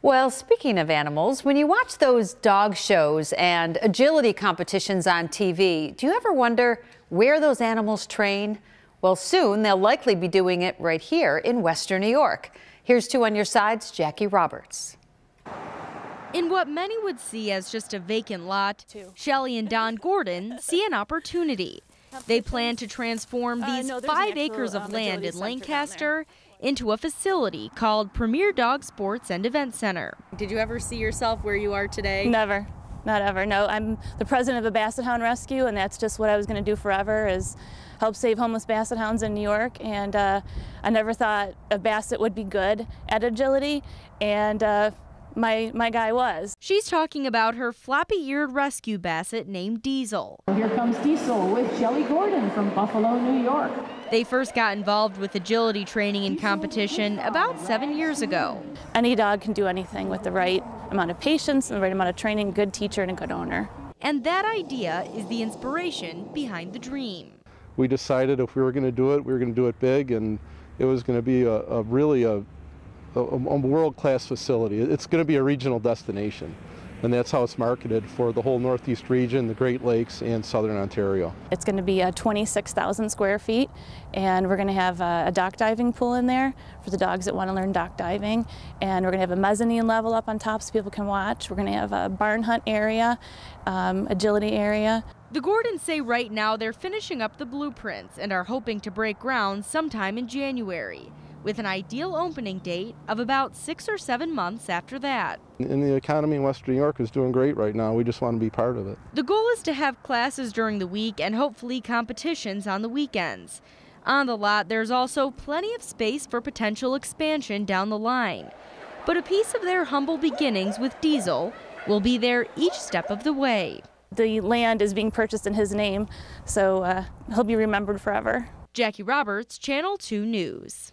Well, speaking of animals, when you watch those dog shows and agility competitions on TV, do you ever wonder where those animals train? Well, soon they'll likely be doing it right here in Western New York. Here's two on your sides, Jackie Roberts. In what many would see as just a vacant lot, Shelly and Don Gordon see an opportunity. They plan to transform Uh, these no, five actual, acres of um, land in Lancaster into a facility called Premier Dog Sports and Event Center. Did you ever see yourself where you are today? Never, not ever. No, I'm the president of the Basset Hound Rescue, and that's just what I was going to do forever is help save homeless Basset Hounds in New York. And uh, I never thought a Basset would be good at agility, and uh, my my guy was. She's talking about her floppy-eared rescue basset named Diesel. Here comes Diesel with Shelly Gordon from Buffalo, New York. They first got involved with agility training and competition about seven years ago. Any dog can do anything with the right amount of patience and the right amount of training, good teacher, and a good owner. And that idea is the inspiration behind the dream. we decided if we were going to do it, we were going to do it big, and it was going to be a, a really a, a, a world-class facility. It's going to be a regional destination, and that's how it's marketed for the whole Northeast region, the Great Lakes, and Southern Ontario. It's going to be uh, 26,000 square feet, and we're going to have uh, a dock diving pool in there for the dogs that want to learn dock diving. And we're going to have a mezzanine level up on top so people can watch. We're going to have a barn hunt area, um, agility area. The Gordons say right now they're finishing up the blueprints and are hoping to break ground sometime in January, with an ideal opening date of about six or seven months after that. And the economy in Western New York is doing great right now. We just want to be part of it. The goal is to have classes during the week and hopefully competitions on the weekends. On the lot, there's also plenty of space for potential expansion down the line. But a piece of their humble beginnings with Diesel will be there each step of the way. The land is being purchased in his name, so uh, he'll be remembered forever. Jackie Roberts, Channel 2 News.